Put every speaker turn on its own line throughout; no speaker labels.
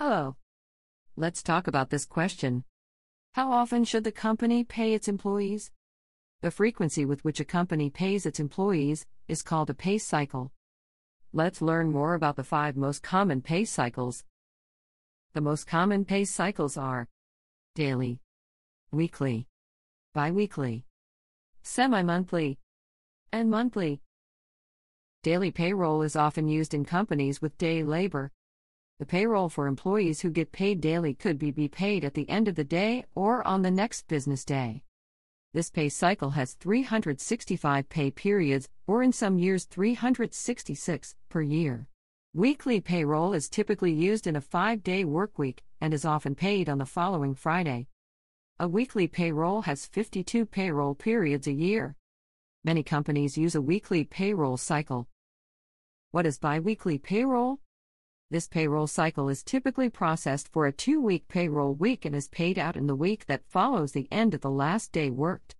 Hello. Let's talk about this question. How often should the company pay its employees? The frequency with which a company pays its employees is called a pay cycle. Let's learn more about the five most common pay cycles. The most common pay cycles are daily, weekly, biweekly, semi monthly, and monthly. Daily payroll is often used in companies with day labor. The payroll for employees who get paid daily could be, be paid at the end of the day or on the next business day. This pay cycle has 365 pay periods, or in some years 366 per year. Weekly payroll is typically used in a five day workweek and is often paid on the following Friday. A weekly payroll has 52 payroll periods a year. Many companies use a weekly payroll cycle. What is biweekly payroll? This payroll cycle is typically processed for a two week payroll week and is paid out in the week that follows the end of the last day worked.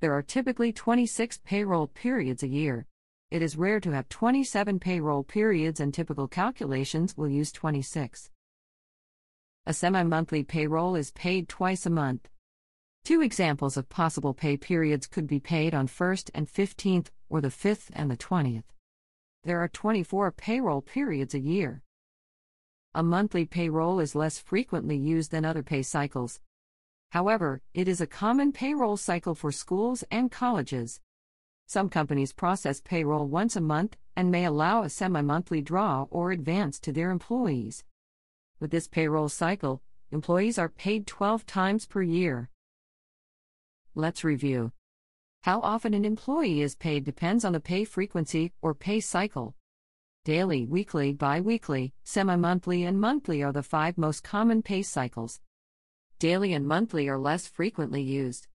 There are typically 26 payroll periods a year. It is rare to have 27 payroll periods, and typical calculations will use 26. A semi monthly payroll is paid twice a month. Two examples of possible pay periods could be paid on 1st and 15th, or the 5th and the 20th. There are 24 payroll periods a year. A monthly payroll is less frequently used than other pay cycles. However, it is a common payroll cycle for schools and colleges. Some companies process payroll once a month and may allow a semi monthly draw or advance to their employees. With this payroll cycle, employees are paid 12 times per year. Let's review. How often an employee is paid depends on the pay frequency or pay cycle. Daily, weekly, bi weekly, semi monthly, and monthly are the five most common pay cycles. Daily and monthly are less frequently used.